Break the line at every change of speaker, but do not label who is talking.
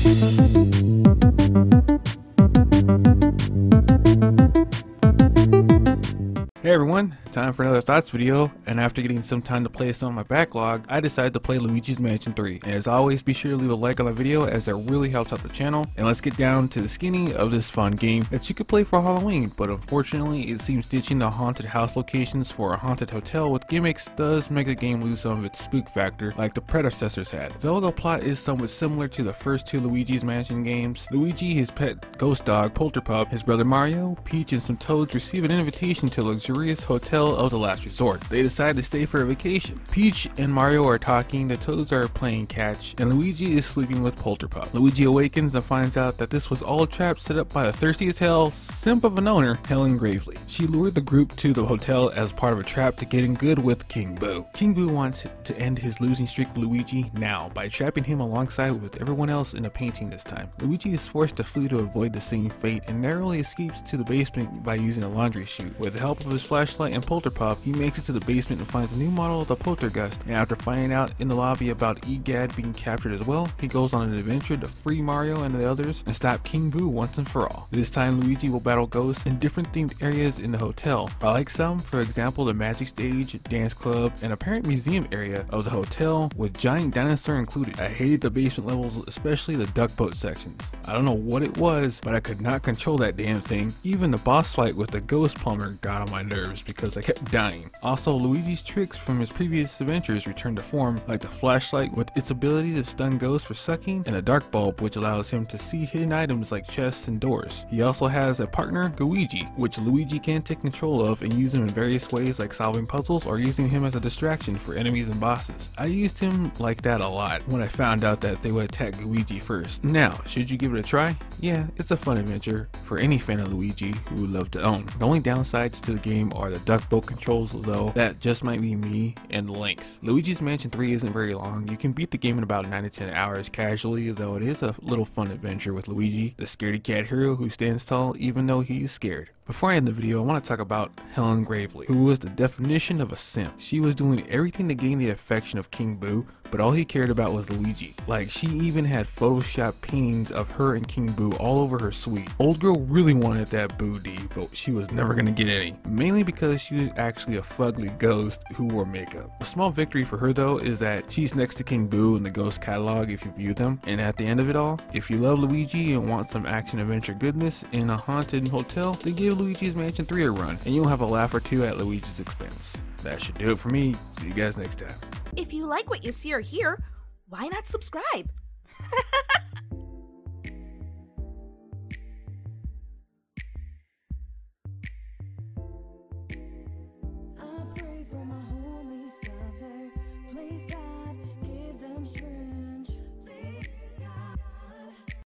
Thank you. Hey everyone, time for another thoughts video, and after getting some time to play some of my backlog, I decided to play Luigi's Mansion 3. And as always, be sure to leave a like on the video as that really helps out the channel. And let's get down to the skinny of this fun game that you could play for Halloween, but unfortunately it seems ditching the haunted house locations for a haunted hotel with gimmicks does make the game lose some of its spook factor like the predecessors had. Though the plot is somewhat similar to the first two Luigi's Mansion games, Luigi, his pet ghost dog Polterpup, his brother Mario, Peach, and some toads receive an invitation to a luxurious hotel of the last resort. They decide to stay for a vacation. Peach and Mario are talking, the toads are playing catch, and Luigi is sleeping with Polterpup. Luigi awakens and finds out that this was all a trap set up by the thirsty as hell simp of an owner, Hellen Gravely. She lured the group to the hotel as part of a trap to get in good with King Boo. King Boo wants to end his losing streak with Luigi now by trapping him alongside with everyone else in a painting this time. Luigi is forced to flee to avoid the same fate and narrowly escapes to the basement by using a laundry chute. With the help of his flashlight and Polterpup, he makes it to the basement and finds a new model of the Poltergust, and after finding out in the lobby about Egad being captured as well, he goes on an adventure to free Mario and the others and stop King Boo once and for all. This time Luigi will battle ghosts in different themed areas in the hotel. I like some, for example the magic stage, dance club, and apparent museum area of the hotel with giant dinosaur included. I hated the basement levels, especially the duck boat sections. I don't know what it was, but I could not control that damn thing. Even the boss fight with the ghost plumber got on my nerves because I kept dying. Also, Luigi's tricks from his previous adventures return to form, like the flashlight with its ability to stun ghosts for sucking, and a dark bulb which allows him to see hidden items like chests and doors. He also has a partner, Gooigi, which Luigi can take control of and use him in various ways like solving puzzles or using him as a distraction for enemies and bosses. I used him like that a lot when I found out that they would attack Gooigi first. Now, should you give it a try? Yeah, it's a fun adventure for any fan of Luigi who would love to own. The only downsides to the game are the duck boat controls though, that just might be me, and length. Luigi's Mansion 3 isn't very long, you can beat the game in about 9 to 10 hours casually, though it is a little fun adventure with Luigi, the scaredy cat hero who stands tall even though he is scared. Before I end the video, I want to talk about Hellen Gravely, who was the definition of a simp. She was doing everything to gain the affection of King Boo, but all he cared about was Luigi. Like, she even had Photoshop paintings of her and King Boo all over her suite. Old girl really wanted that Boo D, but she was never gonna get any. Mainly because she was actually a fugly ghost who wore makeup. A small victory for her though is that she's next to King Boo in the ghost catalog if you view them. And at the end of it all, if you love Luigi and want some action adventure goodness in a haunted hotel, then give Luigi's Mansion 3 a run, and you'll have a laugh or two at Luigi's expense. That should do it for me. See you guys next time.
If you like what you see or hear, why not subscribe?